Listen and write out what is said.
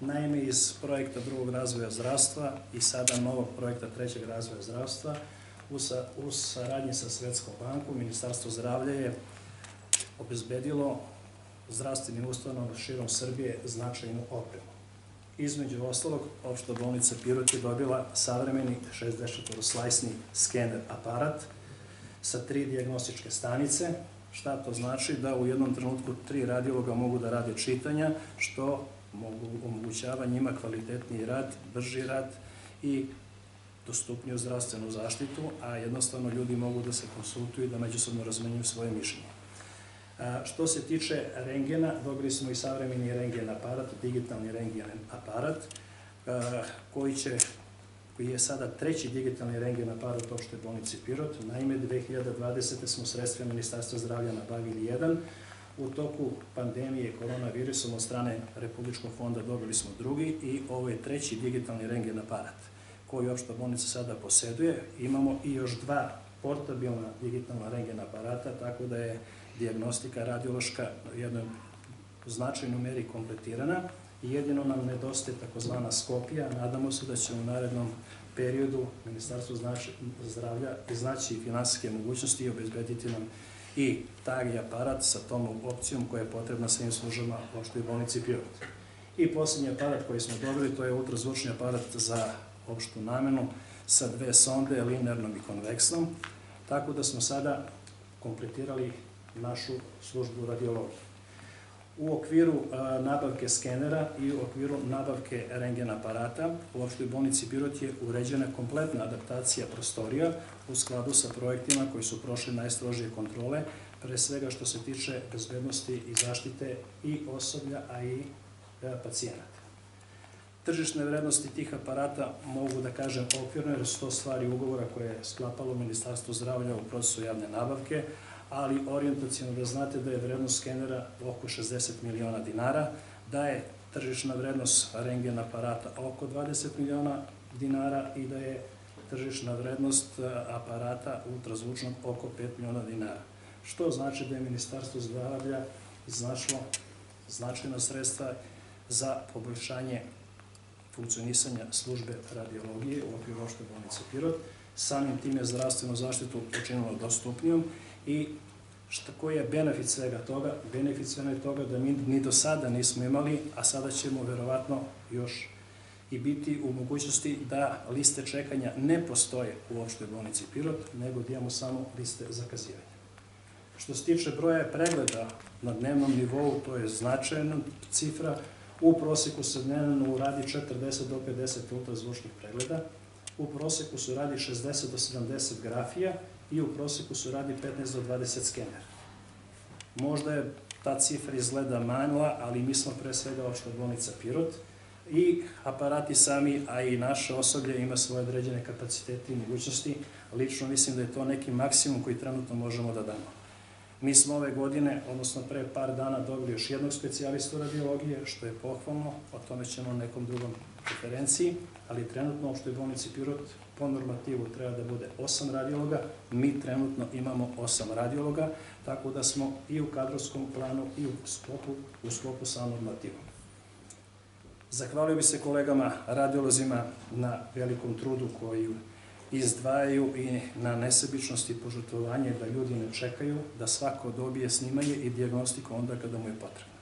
Naime, iz projekta drugog razvoja zdravstva i sada novog projekta trećeg razvoja zdravstva u, u saradnji sa Svetskom bankom Ministarstvo zdravlja je obezbedilo zdravstvenim ustanovama širom Srbije značajnu opremu. Između ostalog, opšta bolnica Pirot je dobila savremeni 64-slajsni skener aparat sa tri diagnostičke stanice, Šta to znači? Da u jednom trenutku tri radiologa mogu da rade čitanja, što omogućava njima kvalitetniji rad, brži rad i dostupniju zdravstvenu zaštitu, a jednostavno ljudi mogu da se konsultuju i da međusobno razmenjuju svoje mišljenje. Što se tiče rengena, dobili smo i savremeni rengen aparat, digitalni rengen aparat, koji će koji je sada treći digitalni rengen aparat opšte bolnici Pirot. Naime, 2020. smo sredstva Ministarstva zdravlja nabavili jedan, U toku pandemije koronavirusom od strane Republičkog fonda dobili smo drugi i ovo je treći digitalni rengen aparat koji opšta bolnica sada poseduje. Imamo i još dva portabilna digitalna rengen aparata, tako da je diagnostika radiološka u jednoj značajnoj meri kompletirana. Jedino nam nedostaje takozvana skopija. Nadamo se da će u narednom periodu Ministarstvo zdravlja iznaći finansijske mogućnosti i obezbediti nam i taj aparat sa tom opcijom koja je potrebna svim službama opštoj bolnici Pirot. I poslednji aparat koji smo dobili, to je ultrazvučni aparat za opštu namenu sa dve sonde, linearnom i konveksnom, tako da smo sada kompletirali našu službu radiologije. U okviru nabavke skenera i u okviru nabavke rengen aparata u opštoj bolnici Pirot je uređena kompletna adaptacija prostorija u skladu sa projektima koji su prošli najstrožije kontrole, pre svega što se tiče bezbednosti i zaštite i osoblja, a i e, pacijenata. Tržišne vrednosti tih aparata mogu da kažem okvirno, jer su to stvari ugovora koje je sklapalo Ministarstvo zdravlja u procesu javne nabavke, ali orijentacijno da znate da je vrednost skenera oko 60 miliona dinara, da je tržišna vrednost rengen aparata oko 20 miliona dinara i da je tržišna vrednost e, aparata ultrazvučnog oko 5 miliona dinara. Što znači da je Ministarstvo zdravlja iznašlo značajna sredstva za poboljšanje funkcionisanja službe radiologije u okviru ošte bolnice Pirot, samim tim je zdravstvenu zaštitu učinilo dostupnijom i šta, koji je benefit svega toga? Benefit svega toga da mi ni do sada nismo imali, a sada ćemo verovatno još i biti u mogućnosti da liste čekanja ne postoje u opštoj bolnici Pirot, nego da imamo samo liste zakazivanja. Što se tiče broja pregleda na dnevnom nivou, to je značajna cifra. U proseku se dnevno uradi 40 do 50 ultrazvučnih pregleda, u proseku se radi 60 do 70 grafija i u proseku se radi 15 do 20 skenera. Možda je ta cifra izgleda manjla, ali mi smo pre svega opšta bolnica Pirot, i aparati sami, a i naše osoblje ima svoje određene kapacitete i mogućnosti. Lično mislim da je to neki maksimum koji trenutno možemo da damo. Mi smo ove godine, odnosno pre par dana, dobili još jednog specijalistu radiologije, što je pohvalno, o tome ćemo na nekom drugom konferenciji, ali trenutno u opštoj bolnici Pirot po normativu treba da bude 8 radiologa, mi trenutno imamo 8 radiologa, tako da smo i u kadrovskom planu i u sklopu, u sklopu sa normativom. Zahvalio bi se kolegama radiolozima na velikom trudu koji izdvajaju i na nesebičnosti požutovanje da ljudi ne čekaju, da svako dobije snimanje i diagnostiku onda kada mu je potrebno.